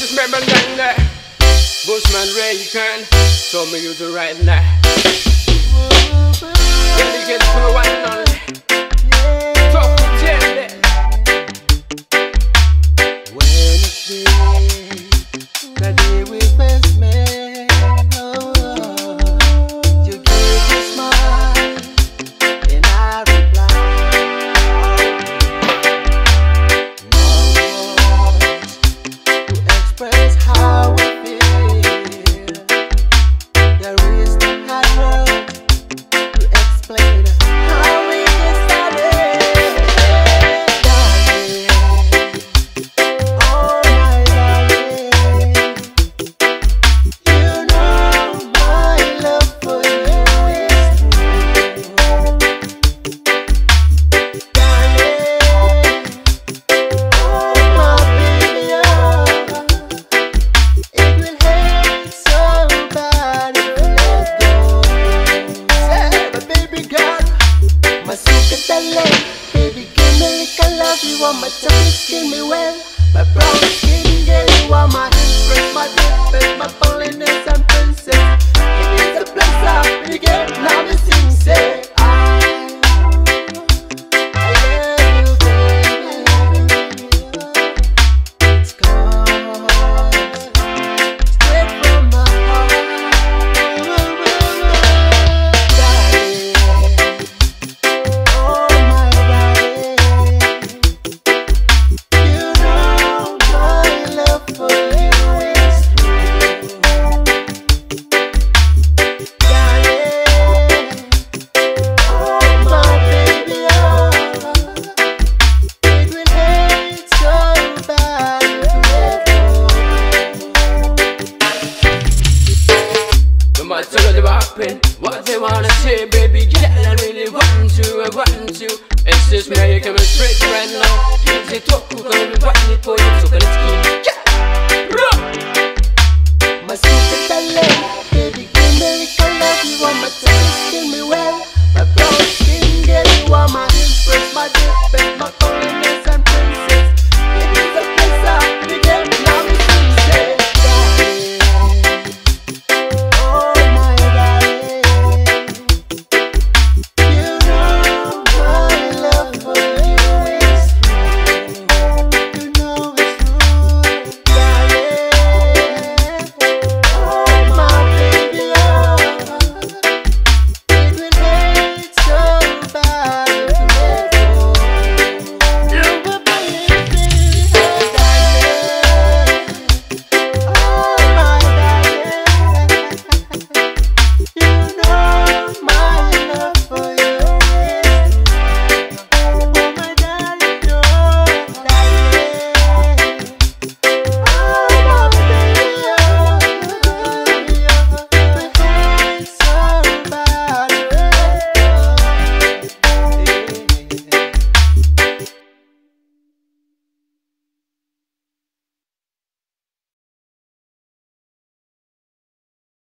This is Member Gang Bushman Raycon So me you it right now Dedicate to the one and only want my tongue, skin me well. My brown skin girl, you are my empress, my deepest, my holiness and princess. You No matter what they happen, what they wanna say, baby girl, I really want you, I want you. It's just me, you coming straight right now. It up, we're gonna be wanting it for you. So gonna